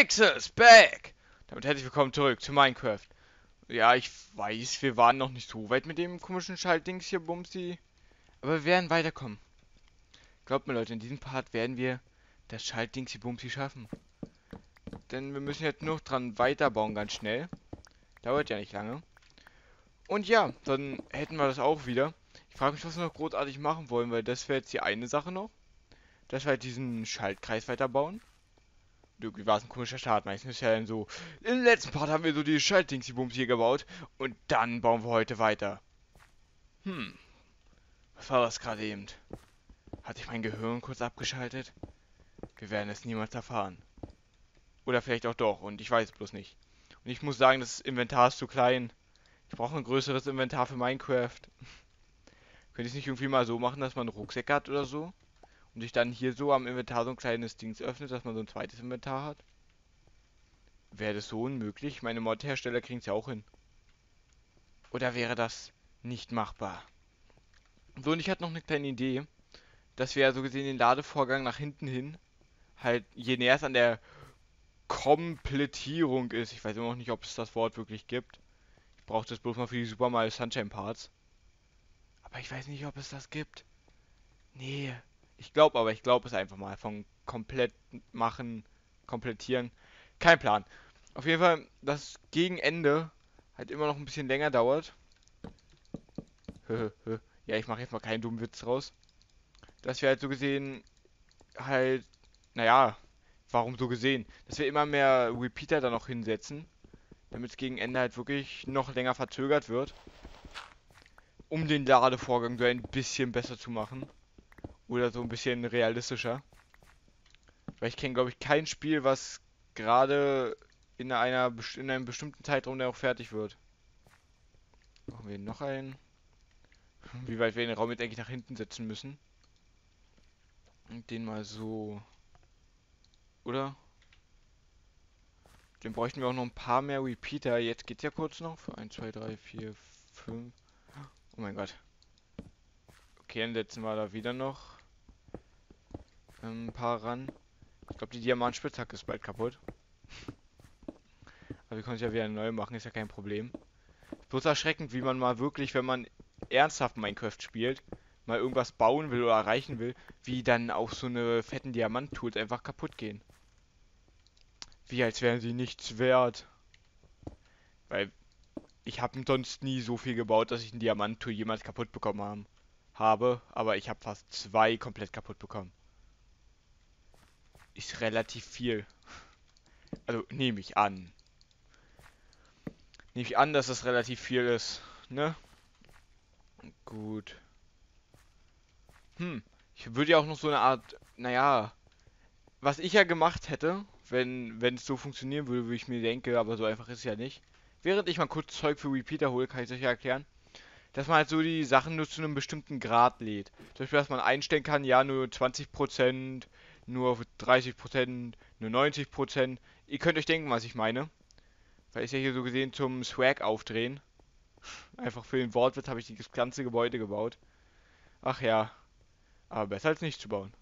Pixels back! Damit herzlich willkommen zurück zu Minecraft. Ja, ich weiß, wir waren noch nicht so weit mit dem komischen Schaltdings hier, Bumsi. Aber wir werden weiterkommen. Glaubt mir, Leute, in diesem Part werden wir das Schaltdings hier, Bumsi schaffen. Denn wir müssen jetzt nur dran weiterbauen, ganz schnell. Dauert ja nicht lange. Und ja, dann hätten wir das auch wieder. Ich frage mich, was wir noch großartig machen wollen, weil das wäre jetzt die eine Sache noch. Dass wir halt diesen Schaltkreis weiterbauen irgendwie war es ein komischer Start. Meistens ist ja dann so, im letzten Part haben wir so die Schaltdings, die Bums hier gebaut und dann bauen wir heute weiter. Hm. Was war das gerade eben? Hatte ich mein Gehirn kurz abgeschaltet? Wir werden es niemals erfahren. Oder vielleicht auch doch und ich weiß es bloß nicht. Und ich muss sagen, das Inventar ist zu klein. Ich brauche ein größeres Inventar für Minecraft. Könnte ich es nicht irgendwie mal so machen, dass man einen Rucksack hat oder so? Und sich dann hier so am Inventar so ein kleines Dings öffnet, dass man so ein zweites Inventar hat. Wäre das so unmöglich? Meine Mod-Hersteller kriegen es ja auch hin. Oder wäre das nicht machbar? So, und ich hatte noch eine kleine Idee, dass wir ja so gesehen den Ladevorgang nach hinten hin halt, je näher es an der Komplettierung ist, ich weiß immer noch nicht, ob es das Wort wirklich gibt. Ich brauche das bloß mal für die Super Mario Sunshine Parts. Aber ich weiß nicht, ob es das gibt. Nee, ich glaube aber, ich glaube es einfach mal. Von komplett machen, komplettieren. Kein Plan. Auf jeden Fall, das Gegenende halt immer noch ein bisschen länger dauert. ja, ich mache jetzt mal keinen dummen Witz raus. Dass wir halt so gesehen halt, naja, warum so gesehen? Dass wir immer mehr Repeater da noch hinsetzen. Damit es gegen Ende halt wirklich noch länger verzögert wird. Um den Ladevorgang so ein bisschen besser zu machen. Oder so ein bisschen realistischer. Weil ich kenne, glaube ich, kein Spiel, was gerade in einer in einem bestimmten Zeitraum dann auch fertig wird. Machen wir noch einen. Wie weit wir den Raum jetzt eigentlich nach hinten setzen müssen. Und den mal so. Oder? Den bräuchten wir auch noch ein paar mehr Repeater. Jetzt geht's ja kurz noch. Für 1, 2, 3, 4, 5. Oh mein Gott. Okay, dann setzen wir da wieder noch ähm, ein paar ran. Ich glaube, die Diamantspitzhacke ist bald kaputt. Aber wir können es ja wieder neu machen, ist ja kein Problem. Bloß erschreckend, wie man mal wirklich, wenn man ernsthaft Minecraft spielt, mal irgendwas bauen will oder erreichen will, wie dann auch so eine fetten Diamant-Tools einfach kaputt gehen. Wie als wären sie nichts wert. Weil ich habe sonst nie so viel gebaut, dass ich ein Diamant-Tool jemals kaputt bekommen habe. Aber ich habe fast zwei komplett kaputt bekommen ist relativ viel. Also nehme ich an. Nehme ich an, dass das relativ viel ist. Ne? Gut. Hm. Ich würde ja auch noch so eine Art, naja, was ich ja gemacht hätte, wenn wenn es so funktionieren würde, wie ich mir denke, aber so einfach ist es ja nicht. Während ich mal kurz Zeug für Repeater hole, kann ich es euch ja erklären, dass man halt so die Sachen nur zu einem bestimmten Grad lädt. Zum Beispiel, dass man einstellen kann, ja, nur 20%, nur 30%, nur 90%. Ihr könnt euch denken, was ich meine. Weil ich ja hier so gesehen zum Swag aufdrehen. Einfach für den Wortwitz habe ich das ganze Gebäude gebaut. Ach ja. Aber besser als nicht zu bauen.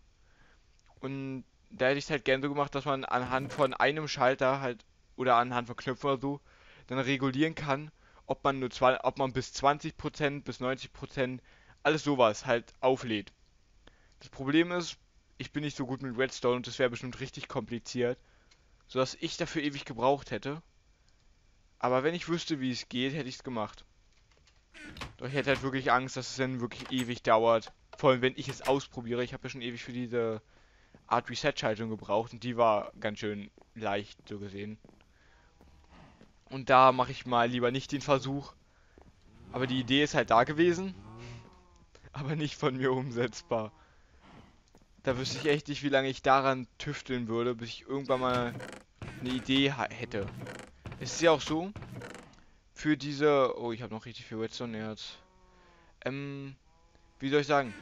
Und da hätte ich es halt gern so gemacht, dass man anhand von einem Schalter halt oder anhand von Knöpfen oder so dann regulieren kann, ob man nur zwei, ob man bis 20%, bis 90%, alles sowas halt auflädt. Das Problem ist, ich bin nicht so gut mit Redstone und das wäre bestimmt richtig kompliziert, sodass ich dafür ewig gebraucht hätte. Aber wenn ich wüsste, wie es geht, hätte ich es gemacht. Doch ich hätte halt wirklich Angst, dass es dann wirklich ewig dauert. Vor allem, wenn ich es ausprobiere. Ich habe ja schon ewig für diese Art Reset-Schaltung gebraucht und die war ganz schön leicht, so gesehen. Und da mache ich mal lieber nicht den Versuch. Aber die Idee ist halt da gewesen. Aber nicht von mir umsetzbar. Da wüsste ich echt nicht, wie lange ich daran tüfteln würde, bis ich irgendwann mal eine Idee hätte. Es ist ja auch so, für diese... Oh, ich habe noch richtig viel Redstone-Erz. Ähm, wie soll ich sagen?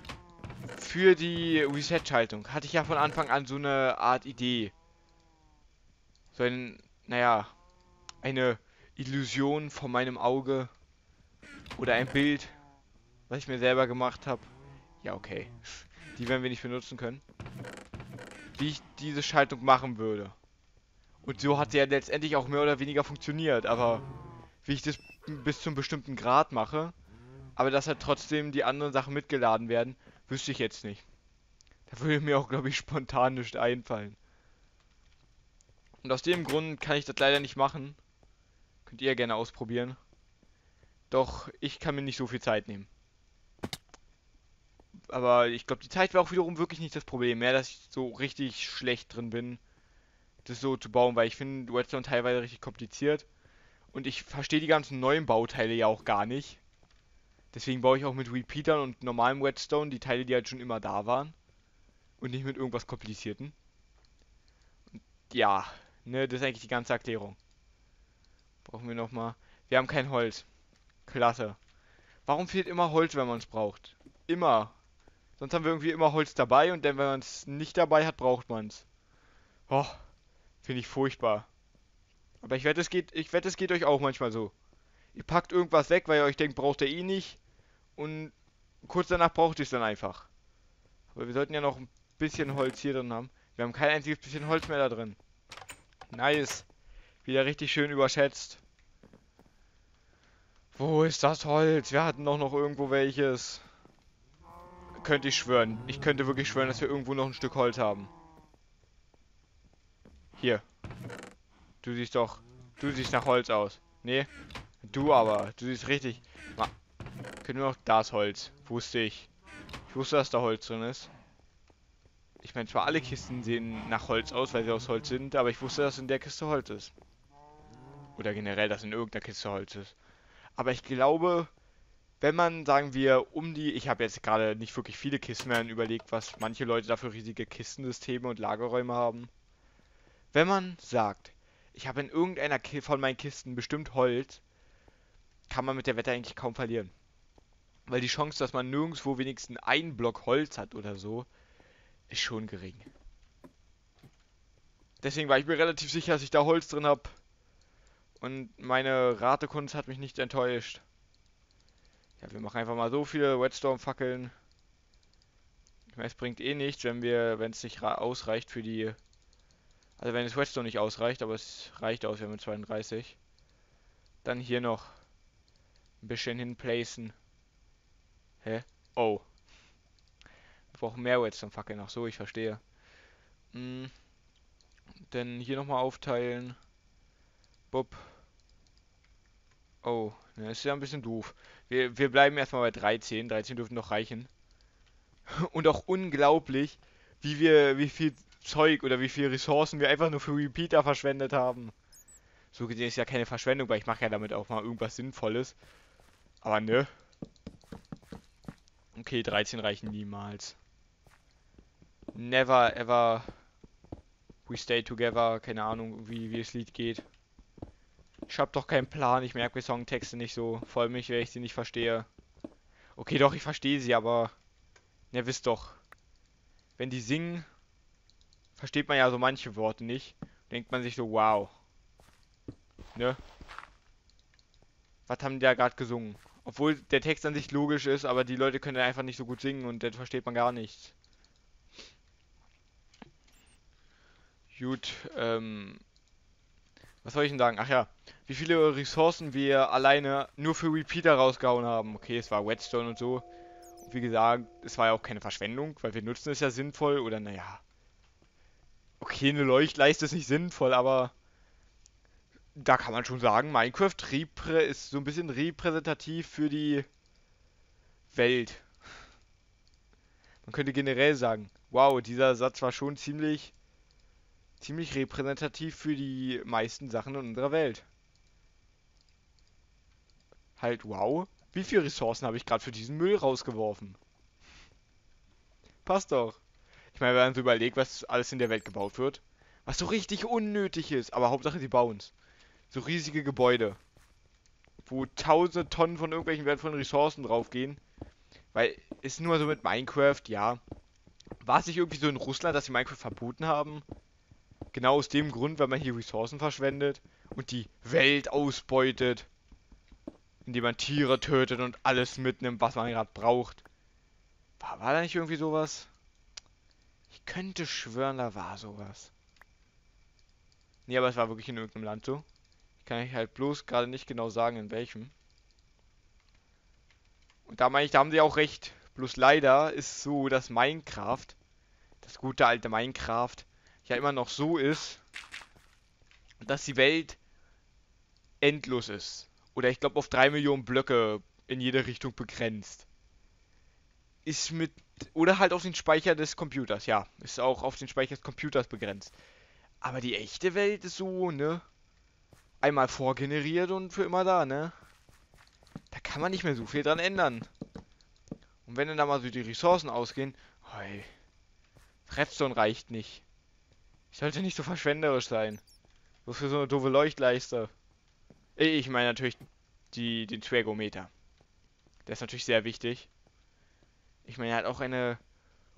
Für die Reset-Schaltung hatte ich ja von Anfang an so eine Art Idee. So ein, naja, eine Illusion vor meinem Auge. Oder ein Bild, was ich mir selber gemacht habe. Ja, okay. Die werden wir nicht benutzen können. Wie ich diese Schaltung machen würde. Und so hat sie ja letztendlich auch mehr oder weniger funktioniert, aber wie ich das bis zum bestimmten Grad mache, aber dass halt trotzdem die anderen Sachen mitgeladen werden, wüsste ich jetzt nicht. Da würde mir auch, glaube ich, spontan nicht einfallen. Und aus dem Grund kann ich das leider nicht machen. Könnt ihr ja gerne ausprobieren. Doch ich kann mir nicht so viel Zeit nehmen. Aber ich glaube, die Zeit wäre auch wiederum wirklich nicht das Problem. Mehr, dass ich so richtig schlecht drin bin, das so zu bauen, weil ich finde Redstone teilweise richtig kompliziert. Und ich verstehe die ganzen neuen Bauteile ja auch gar nicht. Deswegen baue ich auch mit Repeatern und normalem Redstone die Teile, die halt schon immer da waren. Und nicht mit irgendwas komplizierten. Und ja, ne, das ist eigentlich die ganze Erklärung. Brauchen wir nochmal. Wir haben kein Holz. Klasse. Warum fehlt immer Holz, wenn man es braucht? Immer. Sonst haben wir irgendwie immer Holz dabei und dann, wenn man es nicht dabei hat, braucht man es. Oh, finde ich furchtbar. Aber ich wette, es geht, ich wette, es geht euch auch manchmal so. Ihr packt irgendwas weg, weil ihr euch denkt, braucht ihr eh nicht. Und kurz danach braucht ihr es dann einfach. Aber wir sollten ja noch ein bisschen Holz hier drin haben. Wir haben kein einziges bisschen Holz mehr da drin. Nice. Wieder richtig schön überschätzt. Wo ist das Holz? Wir hatten doch noch irgendwo welches könnte ich schwören. Ich könnte wirklich schwören, dass wir irgendwo noch ein Stück Holz haben. Hier. Du siehst doch... Du siehst nach Holz aus. Nee. Du aber. Du siehst richtig... Ma können wir noch... Das Holz. Wusste ich. Ich wusste, dass da Holz drin ist. Ich meine, zwar alle Kisten sehen nach Holz aus, weil sie aus Holz sind, aber ich wusste, dass in der Kiste Holz ist. Oder generell, dass in irgendeiner Kiste Holz ist. Aber ich glaube, wenn man, sagen wir, um die, ich habe jetzt gerade nicht wirklich viele Kisten mehr überlegt, was manche Leute dafür riesige Kistensysteme und Lagerräume haben. Wenn man sagt, ich habe in irgendeiner von meinen Kisten bestimmt Holz, kann man mit der Wette eigentlich kaum verlieren. Weil die Chance, dass man nirgendwo wenigstens einen Block Holz hat oder so, ist schon gering. Deswegen war ich mir relativ sicher, dass ich da Holz drin habe. Und meine Ratekunst hat mich nicht enttäuscht. Ja, wir machen einfach mal so viele Redstone-Fackeln. Es bringt eh nichts, wenn wir, wenn es nicht ausreicht für die... Also wenn es Redstone nicht ausreicht, aber es reicht aus, wir haben 32. Dann hier noch ein bisschen hinplacen. Hä? Oh. Wir brauchen mehr Redstone-Fackeln. Ach so, ich verstehe. Hm. Dann hier nochmal aufteilen. Bub. Oh, ne, ist ja ein bisschen doof. Wir, wir bleiben erstmal bei 13. 13 dürfen noch reichen. Und auch unglaublich, wie wir, wie viel Zeug oder wie viele Ressourcen wir einfach nur für Repeater verschwendet haben. So gesehen ist ja keine Verschwendung, weil ich mache ja damit auch mal irgendwas Sinnvolles. Aber ne. Okay, 13 reichen niemals. Never ever we stay together. Keine Ahnung, wie, wie das Lied geht. Ich hab doch keinen Plan, ich merke mir Songtexte nicht so. Vor nicht, wenn ich sie nicht verstehe. Okay, doch, ich verstehe sie, aber... Ihr wisst doch. Wenn die singen, versteht man ja so manche Worte nicht. Denkt man sich so, wow. Ne? Was haben die da gerade gesungen? Obwohl der Text an sich logisch ist, aber die Leute können einfach nicht so gut singen und dann versteht man gar nichts. Gut, ähm, was soll ich denn sagen? Ach ja, wie viele Ressourcen wir alleine nur für Repeater rausgehauen haben. Okay, es war Whetstone und so. Und wie gesagt, es war ja auch keine Verschwendung, weil wir nutzen es ja sinnvoll. Oder naja. Okay, eine Leuchtleiste ist nicht sinnvoll, aber da kann man schon sagen, Minecraft ist so ein bisschen repräsentativ für die Welt. Man könnte generell sagen, wow, dieser Satz war schon ziemlich ziemlich repräsentativ für die meisten Sachen in unserer Welt. Halt, wow. Wie viele Ressourcen habe ich gerade für diesen Müll rausgeworfen? Passt doch. Ich meine, wenn man so überlegt, was alles in der Welt gebaut wird. Was so richtig unnötig ist. Aber Hauptsache, sie bauen es. So riesige Gebäude. Wo tausende Tonnen von irgendwelchen wertvollen Ressourcen draufgehen. Weil, ist nur so mit Minecraft, ja. War es nicht irgendwie so in Russland, dass sie Minecraft verboten haben? Genau aus dem Grund, weil man hier Ressourcen verschwendet und die Welt ausbeutet. Indem man Tiere tötet und alles mitnimmt, was man gerade braucht. War, war da nicht irgendwie sowas? Ich könnte schwören, da war sowas. Nee, aber es war wirklich in irgendeinem Land so. Ich kann ich halt bloß gerade nicht genau sagen, in welchem. Und da meine ich, da haben sie auch recht. Bloß leider ist so, dass Minecraft, das gute alte Minecraft, ja immer noch so ist, dass die Welt endlos ist. Oder ich glaube auf drei Millionen Blöcke in jede Richtung begrenzt. Ist mit. Oder halt auf den Speicher des Computers, ja. Ist auch auf den Speicher des Computers begrenzt. Aber die echte Welt ist so, ne? Einmal vorgeneriert und für immer da, ne? Da kann man nicht mehr so viel dran ändern. Und wenn dann da mal so die Ressourcen ausgehen, hey, Redstone reicht nicht. Ich sollte nicht so verschwenderisch sein. So für so eine doofe Leuchtleiste. Ich meine natürlich die, den Twagometer. Der ist natürlich sehr wichtig. Ich meine, er hat auch eine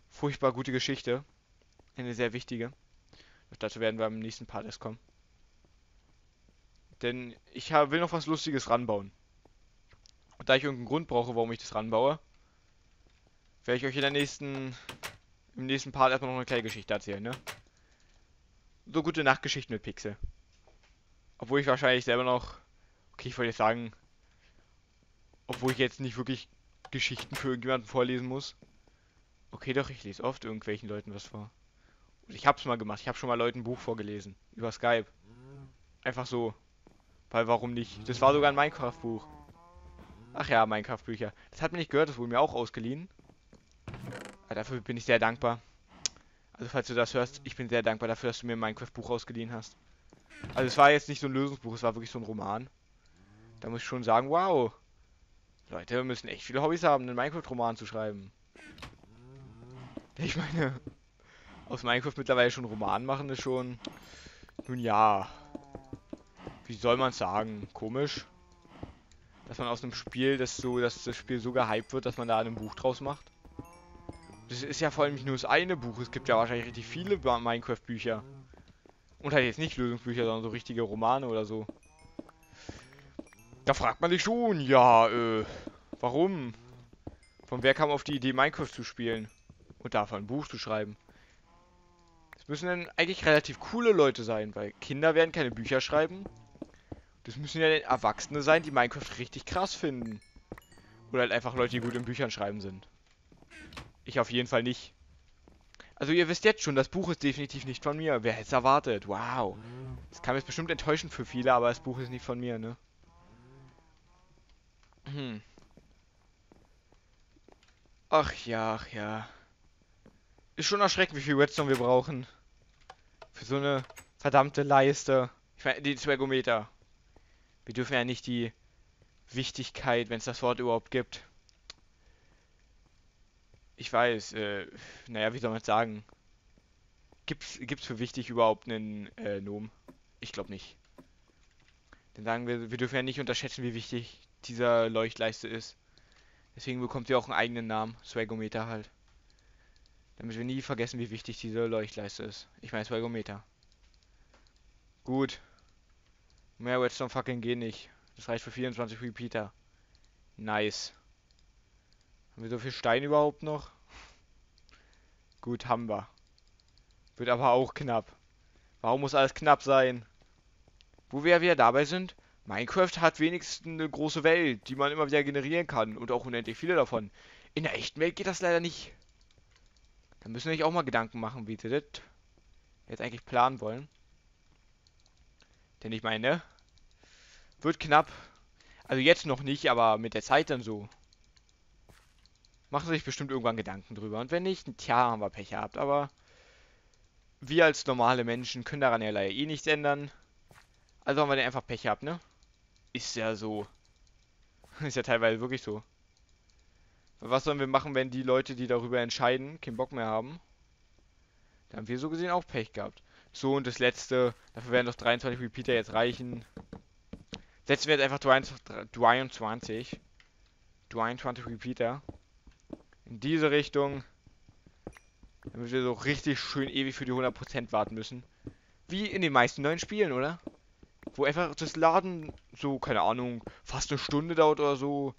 furchtbar gute Geschichte. Eine sehr wichtige. Dazu werden wir im nächsten Part erst kommen. Denn ich will noch was Lustiges ranbauen. Und da ich irgendeinen Grund brauche, warum ich das ranbaue, werde ich euch in der nächsten, im nächsten Part erstmal noch eine kleine Geschichte erzählen, ne? So gute Nachtgeschichten mit Pixel. Obwohl ich wahrscheinlich selber noch, okay, ich wollte jetzt sagen, obwohl ich jetzt nicht wirklich Geschichten für irgendjemanden vorlesen muss. Okay, doch, ich lese oft irgendwelchen Leuten was vor. Und ich hab's mal gemacht. Ich habe schon mal Leuten ein Buch vorgelesen. Über Skype. Einfach so. Weil warum nicht? Das war sogar ein Minecraft-Buch. Ach ja, Minecraft-Bücher. Das hat mir nicht gehört, das wurde mir auch ausgeliehen. Aber dafür bin ich sehr dankbar. Also falls du das hörst, ich bin sehr dankbar dafür, dass du mir ein Minecraft-Buch ausgeliehen hast. Also es war jetzt nicht so ein Lösungsbuch, es war wirklich so ein Roman. Da muss ich schon sagen, wow. Leute müssen echt viele Hobbys haben, einen Minecraft-Roman zu schreiben. Ich meine, aus Minecraft mittlerweile schon Roman machen ist schon... Nun ja. Wie soll man sagen? Komisch. Dass man aus einem Spiel, das so, dass das Spiel so gehypt wird, dass man da ein Buch draus macht. Das ist ja vor allem nicht nur das eine Buch. Es gibt ja wahrscheinlich richtig viele Minecraft-Bücher. Und halt jetzt nicht Lösungsbücher, sondern so richtige Romane oder so. Da fragt man sich schon, ja, äh, warum? Von wer kam auf die Idee, Minecraft zu spielen? Und davon ein Buch zu schreiben? Das müssen dann eigentlich relativ coole Leute sein, weil Kinder werden keine Bücher schreiben. Das müssen ja Erwachsene sein, die Minecraft richtig krass finden. Oder halt einfach Leute, die gut in Büchern schreiben sind. Ich auf jeden Fall nicht. Also ihr wisst jetzt schon, das Buch ist definitiv nicht von mir. Wer hätte es erwartet? Wow. Das kam jetzt bestimmt enttäuschend für viele, aber das Buch ist nicht von mir, ne? Hm. Ach ja, ach ja. Ist schon erschreckend, wie viel Redstone wir brauchen. Für so eine verdammte Leiste. Ich meine, die Zwegometer. Wir dürfen ja nicht die Wichtigkeit, wenn es das Wort überhaupt gibt. Ich weiß, äh, naja, wie soll man es sagen? Gibt's, gibt's für wichtig überhaupt einen äh, Nom? Ich glaube nicht. Dann sagen wir, wir dürfen ja nicht unterschätzen, wie wichtig dieser Leuchtleiste ist. Deswegen bekommt sie auch einen eigenen Namen, Swagometer halt. Damit wir nie vergessen, wie wichtig diese Leuchtleiste ist. Ich meine Swagometer. Gut. Mehr Redstone fucking geht nicht. Das reicht für 24 Repeater. Nice. Haben wir so viel Stein überhaupt noch? Gut, haben wir. Wird aber auch knapp. Warum muss alles knapp sein? Wo wir wieder dabei sind, Minecraft hat wenigstens eine große Welt, die man immer wieder generieren kann und auch unendlich viele davon. In der echten Welt geht das leider nicht. Da müssen wir sich auch mal Gedanken machen, wie sie das jetzt eigentlich planen wollen. Denn ich meine, wird knapp. Also jetzt noch nicht, aber mit der Zeit dann so. Machen sie sich bestimmt irgendwann Gedanken drüber. Und wenn nicht, tja, haben wir Pech gehabt. Aber wir als normale Menschen können daran ja leider eh nichts ändern. Also haben wir dann einfach Pech gehabt, ne? Ist ja so. Ist ja teilweise wirklich so. Was sollen wir machen, wenn die Leute, die darüber entscheiden, keinen Bock mehr haben? Da haben wir so gesehen auch Pech gehabt. So, und das letzte, dafür werden doch 23 Repeater jetzt reichen. Setzen wir jetzt einfach 23. 23 Repeater. In diese Richtung. Damit wir so richtig schön ewig für die 100% warten müssen. Wie in den meisten neuen Spielen, oder? Wo einfach das Laden so, keine Ahnung, fast eine Stunde dauert oder so.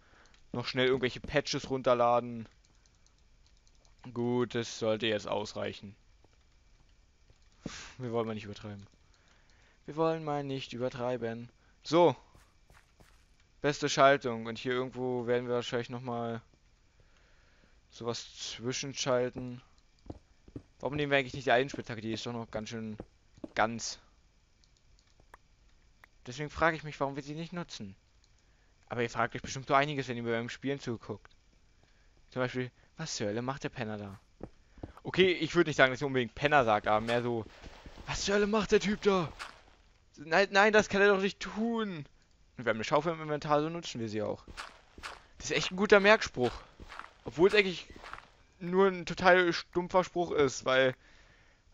Noch schnell irgendwelche Patches runterladen. Gut, das sollte jetzt ausreichen. Wir wollen mal nicht übertreiben. Wir wollen mal nicht übertreiben. So. Beste Schaltung. Und hier irgendwo werden wir wahrscheinlich nochmal sowas zwischenschalten. Warum nehmen wir eigentlich nicht die Eisenspitzhacke? Die ist doch noch ganz schön ganz. Deswegen frage ich mich, warum wir sie nicht nutzen. Aber ihr fragt euch bestimmt so einiges, wenn ihr beim Spielen zuguckt. Zum Beispiel, was zur Hölle macht der Penner da? Okay, ich würde nicht sagen, dass er unbedingt Penner sagt, aber mehr so, was zur Hölle macht der Typ da? Nein, nein, das kann er doch nicht tun. Und wir haben eine Schaufel im Inventar, so nutzen wir sie auch. Das ist echt ein guter Merkspruch. Obwohl es eigentlich nur ein total stumpfer Spruch ist, weil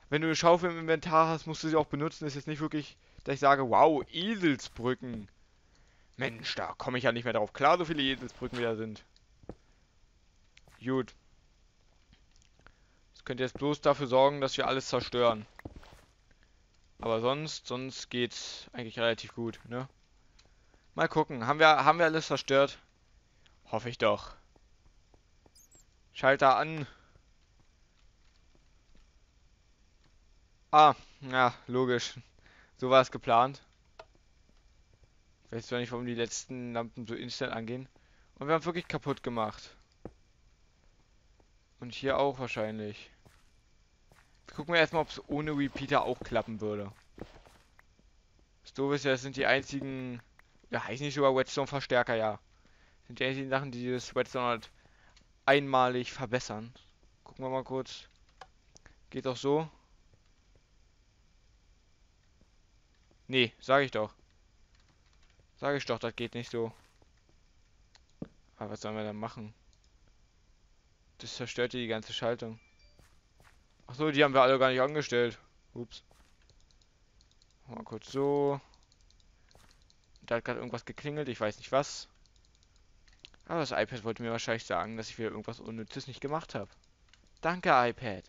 wenn du eine Schaufel im Inventar hast, musst du sie auch benutzen. Das ist jetzt nicht wirklich, dass ich sage, wow, Eselsbrücken. Mensch, da komme ich ja nicht mehr drauf klar, so viele Eselsbrücken wieder sind. Gut. Das könnte jetzt bloß dafür sorgen, dass wir alles zerstören. Aber sonst, sonst geht's eigentlich relativ gut, ne? Mal gucken. Haben wir, haben wir alles zerstört? Hoffe ich doch. Schalter an. Ah, ja, logisch. So war es geplant. Ich weiß zwar nicht, warum die letzten Lampen so instant angehen. Und wir haben wirklich kaputt gemacht. Und hier auch wahrscheinlich. Gucken wir erstmal, ob es ohne Repeater auch klappen würde. Das Doofe ist ja, das sind die einzigen... Ja, heißt nicht sogar Whetstone-Verstärker, ja. Das sind die einzigen Sachen, die dieses Whetstone halt einmalig verbessern. Gucken wir mal kurz. Geht doch so. Nee, sage ich doch. Sage ich doch, das geht nicht so. Aber was sollen wir dann machen? Das zerstört die ganze Schaltung. Achso, die haben wir alle gar nicht angestellt. Ups. Mal kurz so. Da hat gerade irgendwas geklingelt, ich weiß nicht was. Aber das iPad wollte mir wahrscheinlich sagen, dass ich wieder irgendwas Unnützes nicht gemacht habe. Danke, iPad.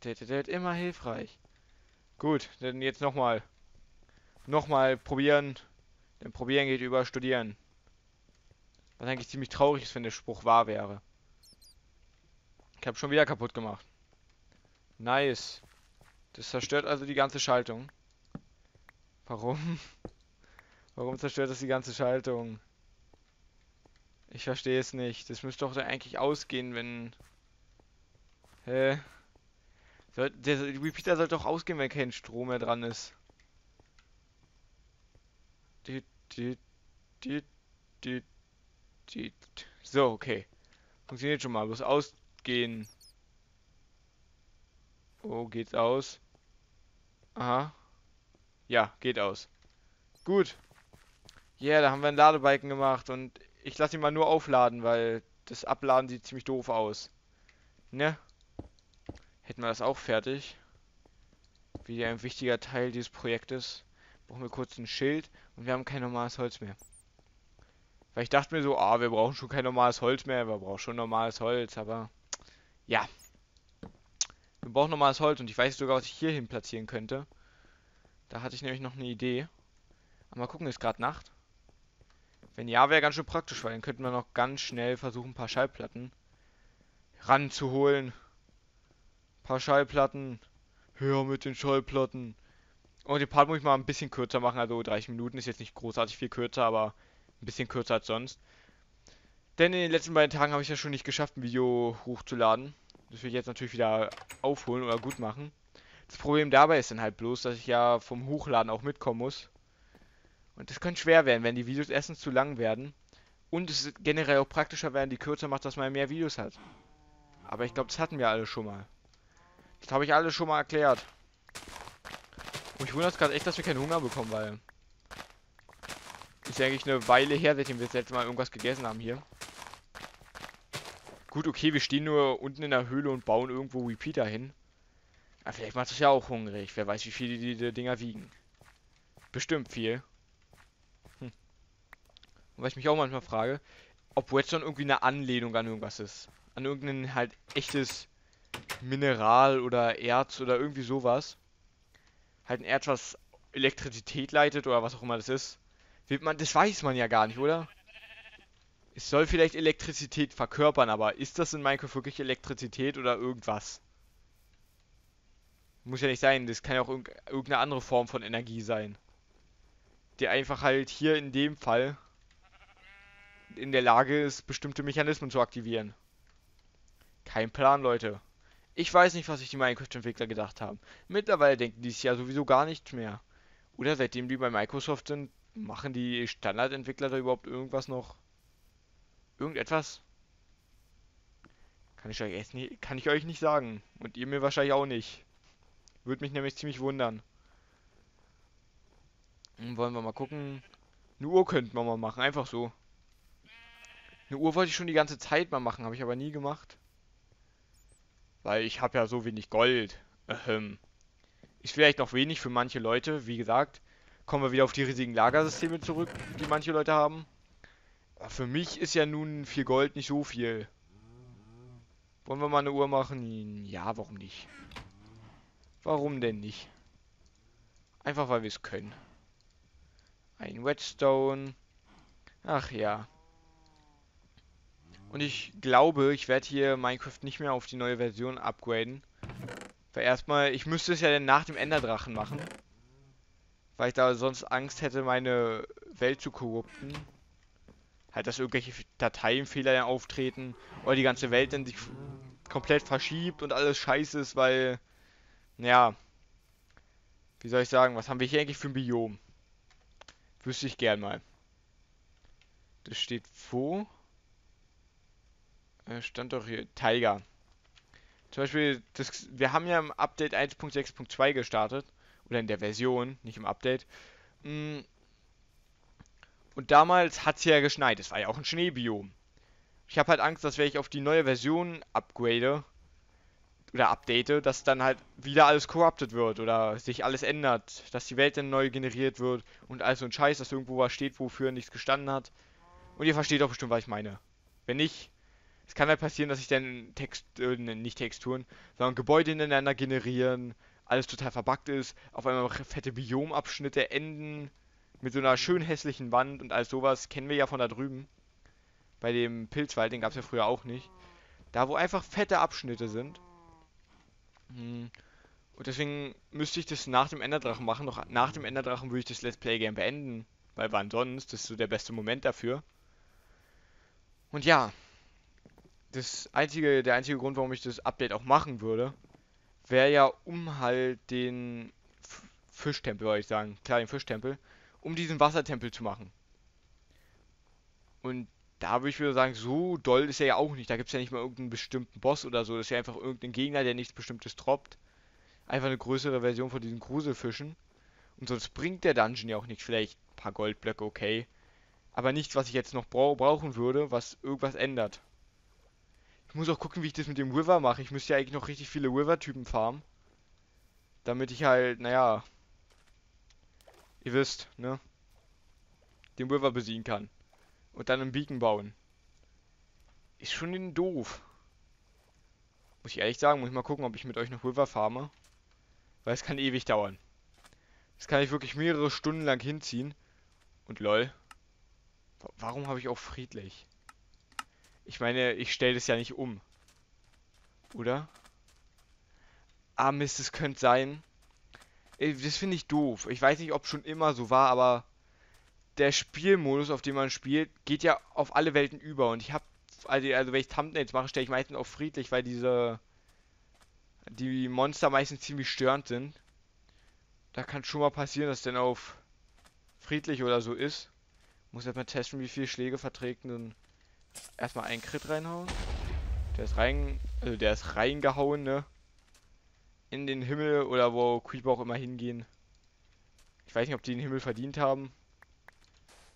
Das immer hilfreich. Gut, dann jetzt nochmal. Nochmal probieren. Denn probieren geht über studieren. Was eigentlich ziemlich traurig ist, wenn der Spruch wahr wäre. Ich habe schon wieder kaputt gemacht. Nice. Das zerstört also die ganze Schaltung. Warum? Warum zerstört das die ganze Schaltung? Ich verstehe es nicht. Das müsste doch eigentlich ausgehen, wenn... Hä? Soll, der Repeater sollte doch ausgehen, wenn kein Strom mehr dran ist. So, okay. Funktioniert schon mal. Bloß ausgehen. Oh, geht's aus? Aha. Ja, geht aus. Gut. Ja, yeah, da haben wir einen Ladebalken gemacht und ich lasse ihn mal nur aufladen, weil das Abladen sieht ziemlich doof aus. Ne? Hätten wir das auch fertig. Wie ein wichtiger Teil dieses Projektes. Brauchen wir kurz ein Schild und wir haben kein normales Holz mehr. Weil ich dachte mir so, ah, wir brauchen schon kein normales Holz mehr, wir brauchen schon normales Holz, aber ja. Wir brauchen normales Holz und ich weiß sogar, was ich hier hin platzieren könnte. Da hatte ich nämlich noch eine Idee. Aber mal gucken, ist gerade Nacht. Wenn ja, wäre ganz schön praktisch, weil dann könnten wir noch ganz schnell versuchen, ein paar Schallplatten ranzuholen. Ein paar Schallplatten. Hör mit den Schallplatten. Und den Part muss ich mal ein bisschen kürzer machen, also 30 Minuten ist jetzt nicht großartig viel kürzer, aber ein bisschen kürzer als sonst. Denn in den letzten beiden Tagen habe ich ja schon nicht geschafft, ein Video hochzuladen. Das will ich jetzt natürlich wieder aufholen oder gut machen. Das Problem dabei ist dann halt bloß, dass ich ja vom Hochladen auch mitkommen muss. Und das könnte schwer werden, wenn die Videos erstens zu lang werden. Und es generell auch praktischer werden, die kürzer macht, dass man mehr Videos hat. Aber ich glaube, das hatten wir alle schon mal. Das habe ich alles schon mal erklärt. Und ich wundere es gerade echt, dass wir keinen Hunger bekommen, weil... Ist ja eigentlich eine Weile her, seitdem wir das letzte Mal irgendwas gegessen haben hier. Gut, okay, wir stehen nur unten in der Höhle und bauen irgendwo Repeater hin. Aber vielleicht macht es ja auch hungrig. Wer weiß, wie viel die, die Dinger wiegen. Bestimmt viel. Und was ich mich auch manchmal frage, ob Redstone irgendwie eine Anlehnung an irgendwas ist. An irgendein halt echtes Mineral oder Erz oder irgendwie sowas. Halt ein Erz, was Elektrizität leitet oder was auch immer das ist. Man, das weiß man ja gar nicht, oder? Es soll vielleicht Elektrizität verkörpern, aber ist das in Minecraft wirklich Elektrizität oder irgendwas? Muss ja nicht sein, das kann ja auch irgendeine andere Form von Energie sein. der einfach halt hier in dem Fall in der Lage ist, bestimmte Mechanismen zu aktivieren. Kein Plan, Leute. Ich weiß nicht, was sich die Minecraft-Entwickler gedacht haben. Mittlerweile denken die es ja sowieso gar nicht mehr. Oder seitdem die bei Microsoft sind, machen die Standardentwickler da überhaupt irgendwas noch? Irgendetwas? Kann ich euch echt nicht, kann ich euch nicht sagen. Und ihr mir wahrscheinlich auch nicht. Würde mich nämlich ziemlich wundern. Hm, wollen wir mal gucken. Eine Uhr könnten wir mal machen, einfach so. Eine Uhr wollte ich schon die ganze Zeit mal machen, habe ich aber nie gemacht. Weil ich habe ja so wenig Gold. Ähm. Ist vielleicht noch wenig für manche Leute. Wie gesagt, kommen wir wieder auf die riesigen Lagersysteme zurück, die manche Leute haben. Aber für mich ist ja nun viel Gold nicht so viel. Wollen wir mal eine Uhr machen? Ja, warum nicht? Warum denn nicht? Einfach weil wir es können. Ein Whetstone. Ach ja. Und ich glaube, ich werde hier Minecraft nicht mehr auf die neue Version upgraden. Weil erstmal, ich müsste es ja dann nach dem Enderdrachen machen. Weil ich da sonst Angst hätte, meine Welt zu korrupten. Halt, dass irgendwelche Dateienfehler auftreten. Oder die ganze Welt dann sich komplett verschiebt und alles scheiße ist, weil... Ja. Wie soll ich sagen, was haben wir hier eigentlich für ein Biom? Wüsste ich gern mal. Das steht wo? Äh, stand doch hier. Tiger. Zum Beispiel, das, wir haben ja im Update 1.6.2 gestartet. Oder in der Version, nicht im Update. Mm. Und damals hat es ja geschneit. Es war ja auch ein Schneebiom. Ich habe halt Angst, dass wenn ich auf die neue Version upgrade oder update, dass dann halt wieder alles corrupted wird oder sich alles ändert, dass die Welt dann neu generiert wird und all so ein Scheiß, dass irgendwo was steht, wofür nichts gestanden hat. Und ihr versteht doch bestimmt, was ich meine. Wenn nicht, es kann halt passieren, dass sich dann Text, äh, nicht Texturen, sondern Gebäude ineinander generieren, alles total verbuggt ist, auf einmal fette Biomabschnitte enden mit so einer schön hässlichen Wand und all sowas kennen wir ja von da drüben. Bei dem Pilzwald, den gab es ja früher auch nicht. Da, wo einfach fette Abschnitte sind. Hm. Und deswegen müsste ich das nach dem Enderdrachen machen. Noch nach dem Enderdrachen würde ich das Let's Play Game beenden. Weil wann sonst? Das ist so der beste Moment dafür. Und ja, das einzige, der einzige Grund, warum ich das Update auch machen würde, wäre ja, um halt den Fischtempel, wollte ich sagen, klar, den Fischtempel, um diesen Wassertempel zu machen. Und da würde ich wieder sagen, so doll ist er ja auch nicht. Da gibt es ja nicht mal irgendeinen bestimmten Boss oder so. Das ist ja einfach irgendein Gegner, der nichts Bestimmtes droppt. Einfach eine größere Version von diesen Gruselfischen. Und sonst bringt der Dungeon ja auch nichts. Vielleicht ein paar Goldblöcke, okay. Aber nichts, was ich jetzt noch bra brauchen würde, was irgendwas ändert. Ich muss auch gucken, wie ich das mit dem River mache. Ich müsste ja eigentlich noch richtig viele River-Typen farmen. Damit ich halt, naja. Ihr wisst, ne? Den River besiegen kann. Und dann einen Beacon bauen. Ist schon doof. Muss ich ehrlich sagen, muss ich mal gucken, ob ich mit euch noch River farme. Weil es kann ewig dauern. Das kann ich wirklich mehrere Stunden lang hinziehen. Und lol. Warum habe ich auch friedlich? Ich meine, ich stelle das ja nicht um. Oder? Ah, Mist, es könnte sein. Das finde ich doof. Ich weiß nicht, ob schon immer so war, aber der Spielmodus, auf dem man spielt, geht ja auf alle Welten über. Und ich habe, also, also wenn ich Thumbnails mache, stelle ich meistens auf friedlich, weil diese die Monster meistens ziemlich störend sind. Da kann schon mal passieren, dass dann auf friedlich oder so ist. Muss erstmal testen, wie viele Schläge verträgt ein erstmal einen Crit reinhauen. Der ist rein, also der ist reingehauen, ne? In den Himmel oder wo Creeper auch immer hingehen. Ich weiß nicht, ob die den Himmel verdient haben.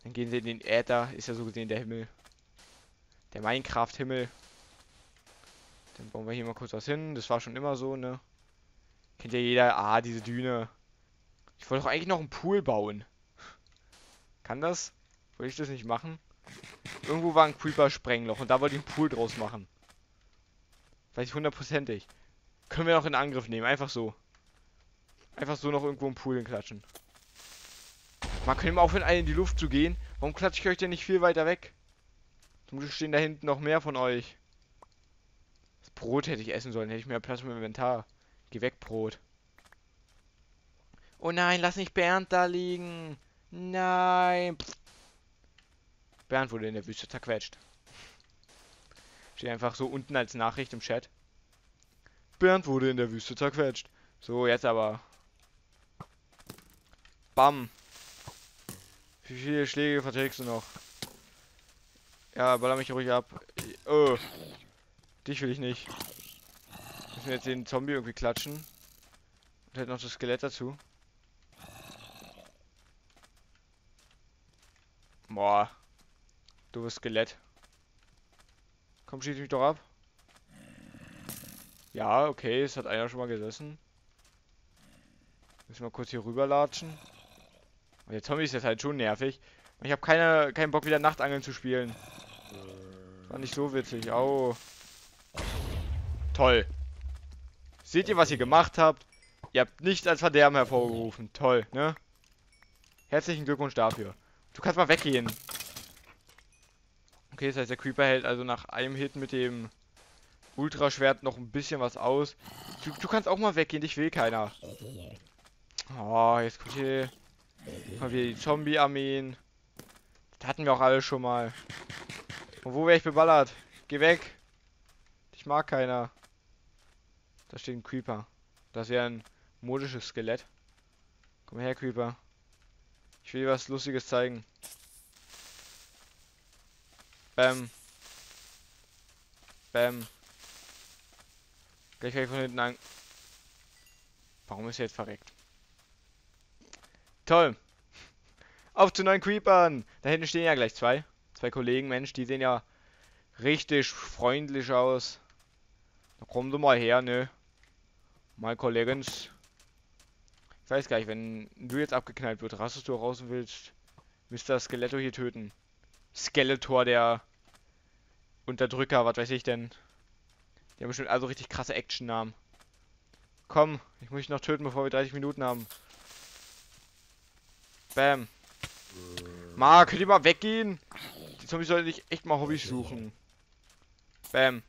Dann gehen sie in den Äther, ist ja so gesehen der Himmel. Der Minecraft-Himmel. Dann bauen wir hier mal kurz was hin. Das war schon immer so, ne? Kennt ja jeder. Ah, diese Düne. Ich wollte doch eigentlich noch einen Pool bauen. Kann das? Wollte ich das nicht machen? Irgendwo war ein Creeper-Sprengloch und da wollte ich einen Pool draus machen. Weiß ich hundertprozentig. Können wir noch in Angriff nehmen, einfach so. Einfach so noch irgendwo einen Pool hinklatschen. Man könnte mal aufhören, alle in die Luft zu gehen. Warum klatsche ich euch denn nicht viel weiter weg? Zum Glück stehen da hinten noch mehr von euch. Das Brot hätte ich essen sollen, hätte ich mehr Platz im Inventar. Geh weg, Brot. Oh nein, lass nicht Bernd da liegen. Nein. Bernd wurde in der Wüste zerquetscht. Steht einfach so unten als Nachricht im Chat. Bernd wurde in der Wüste zerquetscht. So, jetzt aber. Bam. Wie viele Schläge verträgst du noch? Ja, baller mich ruhig ab. Oh. Dich will ich nicht. Müssen wir jetzt den Zombie irgendwie klatschen. Und halt noch das Skelett dazu. Boah. Du bist Skelett. Komm, schieß mich doch ab. Ja, okay, es hat einer schon mal gesessen. Müssen wir kurz hier rüberlatschen. Und der Zombie ist jetzt halt schon nervig. Und ich habe keine, keinen Bock wieder Nachtangeln zu spielen. War nicht so witzig. Au. Toll. Seht ihr, was ihr gemacht habt? Ihr habt nichts als Verderben hervorgerufen. Toll, ne? Herzlichen Glückwunsch dafür. Du kannst mal weggehen. Okay, das heißt, der Creeper hält also nach einem Hit mit dem Ultraschwert noch ein bisschen was aus. Du, du kannst auch mal weggehen, dich will keiner. Oh, jetzt kommt hier mal wieder die Zombie-Armeen. Das hatten wir auch alle schon mal. Und wo wäre ich beballert? Geh weg. Ich mag keiner. Da steht ein Creeper. Das wäre ein modisches Skelett. Komm her, Creeper. Ich will dir was Lustiges zeigen. Bam. Bam. Gleich werde ich von hinten an. Warum ist er jetzt verreckt? Toll. Auf zu neuen Creepern. Da hinten stehen ja gleich zwei. Zwei Kollegen, Mensch, die sehen ja richtig freundlich aus. Da kommen sie mal her, ne? Mal Kollegens. Ich weiß gar nicht, wenn du jetzt abgeknallt wird, rastest du raus und willst Mr. Skeletto hier töten. Skeletor, der Unterdrücker, was weiß ich denn. Die haben bestimmt also richtig krasse Action-Namen. Komm, ich muss dich noch töten, bevor wir 30 Minuten haben. Bam. Ma, könnt ihr mal weggehen? Die Zombies sollten sich echt mal Hobbys suchen. Bam.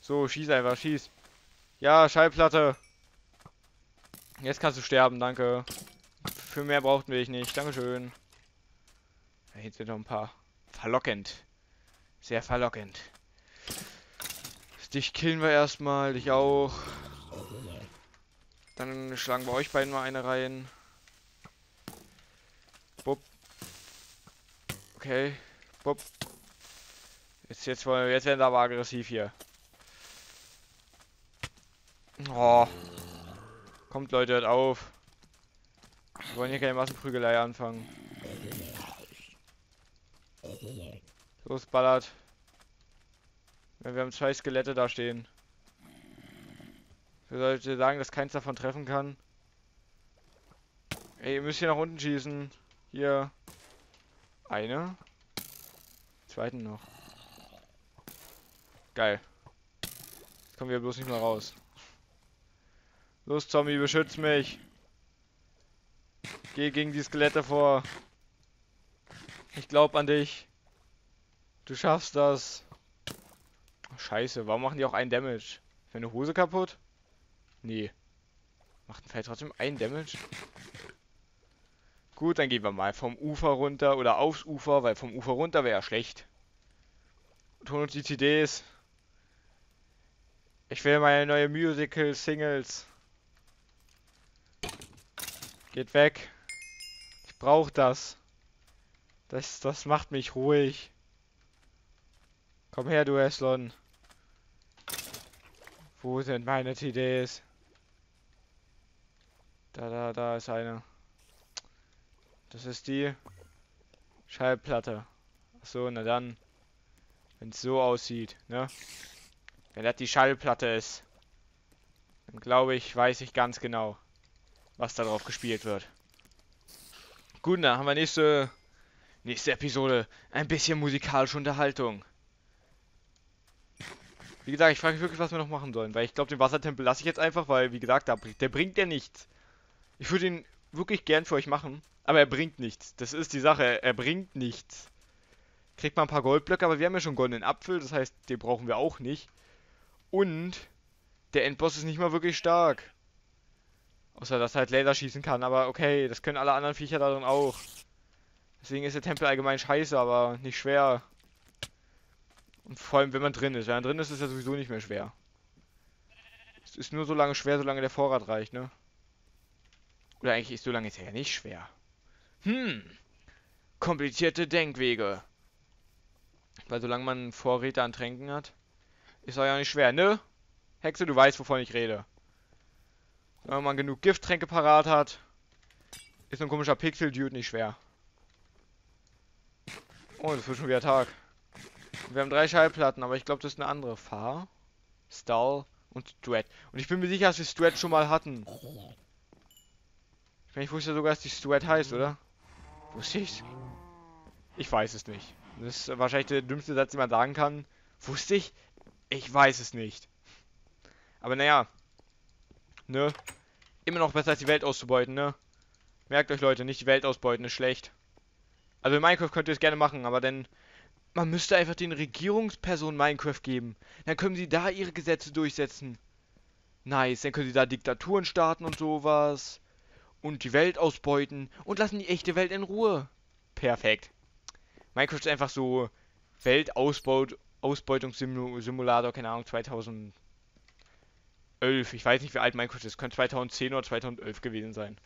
So, schieß einfach, schieß. Ja, Schallplatte. Jetzt kannst du sterben, danke. Für mehr brauchten wir dich nicht. Dankeschön. Da hinten sind noch ein paar. Verlockend. Sehr verlockend. Dich killen wir erstmal, dich auch. Dann schlagen wir euch beiden mal eine rein. Bup. Okay. Bup. Jetzt, jetzt, wollen, jetzt werden wir aber aggressiv hier. Oh. Kommt Leute, hört auf. Wir wollen hier keine Massenprügelei anfangen. Los, ballert. Ja, wir haben zwei Skelette da stehen. Wir sollten sagen, dass keins davon treffen kann. Ey, ihr müsst hier nach unten schießen. Hier. Eine. Zweiten noch. Geil. Jetzt kommen wir bloß nicht mehr raus. Los, Zombie, beschütz mich. Geh gegen die Skelette vor. Ich glaub an dich. Du schaffst das. Scheiße, warum machen die auch einen Damage? Ist meine Hose kaputt? Nee. Macht ein Pfeil trotzdem einen Damage? Gut, dann gehen wir mal vom Ufer runter oder aufs Ufer, weil vom Ufer runter wäre ja schlecht. Und holen uns die CDs. Ich will meine neue Musical-Singles. Geht weg. Ich brauche das. Das, das macht mich ruhig. Komm her, du Eslon. Wo sind meine CDs? Da, da, da ist eine. Das ist die Schallplatte. Achso, na dann. Wenn es so aussieht, ne? Wenn das die Schallplatte ist, dann glaube ich, weiß ich ganz genau was darauf gespielt wird. Gut, dann haben wir nächste, nächste Episode. Ein bisschen musikalische Unterhaltung. Wie gesagt, ich frage mich wirklich, was wir noch machen sollen. Weil ich glaube, den Wassertempel lasse ich jetzt einfach, weil, wie gesagt, der, der bringt ja nichts. Ich würde ihn wirklich gern für euch machen. Aber er bringt nichts. Das ist die Sache. Er bringt nichts. Kriegt man ein paar Goldblöcke, aber wir haben ja schon goldenen Apfel. Das heißt, den brauchen wir auch nicht. Und der Endboss ist nicht mal wirklich stark. Außer, dass er halt Laser schießen kann. Aber okay, das können alle anderen Viecher da drin auch. Deswegen ist der Tempel allgemein scheiße, aber nicht schwer. Und vor allem, wenn man drin ist. Wenn man drin ist, ist er sowieso nicht mehr schwer. Es ist nur so lange schwer, solange der Vorrat reicht, ne? Oder eigentlich ist so lange ist er ja nicht schwer. Hm. Komplizierte Denkwege. Weil solange man Vorräte an Tränken hat, ist er ja nicht schwer, ne? Hexe, du weißt, wovon ich rede. Wenn man genug Gifttränke parat hat, ist so ein komischer Pixel-Dude nicht schwer. Oh, es wird schon wieder Tag. Wir haben drei Schallplatten, aber ich glaube, das ist eine andere. Fahr, Stall und Strat. Und ich bin mir sicher, dass wir Strat schon mal hatten. Ich, meine, ich wusste sogar, dass die Strat heißt, oder? Wusste ich's? Ich weiß es nicht. Das ist wahrscheinlich der dümmste Satz, den man sagen kann. Wusste ich? Ich weiß es nicht. Aber naja. Ne? Immer noch besser als die Welt auszubeuten, ne? Merkt euch Leute, nicht die Welt ausbeuten, ist schlecht. Also in Minecraft könnt ihr es gerne machen, aber dann... Man müsste einfach den Regierungspersonen Minecraft geben. Dann können sie da ihre Gesetze durchsetzen. Nice, dann können sie da Diktaturen starten und sowas. Und die Welt ausbeuten. Und lassen die echte Welt in Ruhe. Perfekt. Minecraft ist einfach so Weltausbeutungssimulator, keine Ahnung, 2011. Ich weiß nicht, wie alt Minecraft ist. Könnte 2010 oder 2011 gewesen sein.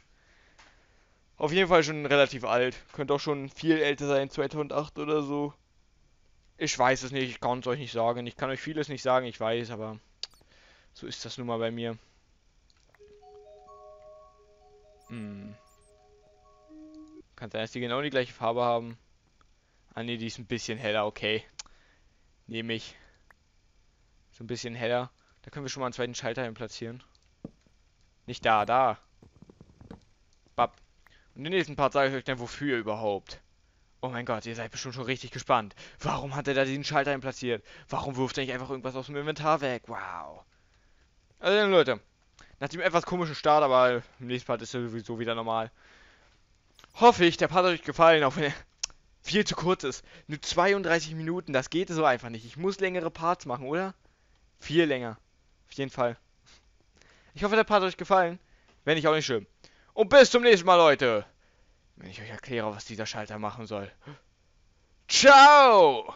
Auf jeden Fall schon relativ alt. Könnte auch schon viel älter sein, 2008 oder so. Ich weiß es nicht, ich kann es euch nicht sagen. Ich kann euch vieles nicht sagen, ich weiß, aber so ist das nun mal bei mir. Hm. Kann sein, dass die genau die gleiche Farbe haben. Ah ne, die ist ein bisschen heller, okay. Nehme ich. So ein bisschen heller. Da können wir schon mal einen zweiten Schalter hin platzieren. Nicht da, da. Bap. Und im nächsten Part sage ich euch dann, wofür überhaupt. Oh mein Gott, ihr seid bestimmt schon richtig gespannt. Warum hat er da diesen Schalter platziert? Warum wirft er nicht einfach irgendwas aus dem Inventar weg? Wow. Also dann, Leute. Nach dem etwas komischen Start, aber im nächsten Part ist er sowieso wieder normal. Hoffe ich, der Part hat euch gefallen, auch wenn er viel zu kurz ist. Nur 32 Minuten, das geht so einfach nicht. Ich muss längere Parts machen, oder? Viel länger. Auf jeden Fall. Ich hoffe, der Part hat euch gefallen. Wenn nicht, auch nicht schön. Und bis zum nächsten Mal, Leute. Wenn ich euch erkläre, was dieser Schalter machen soll. Ciao!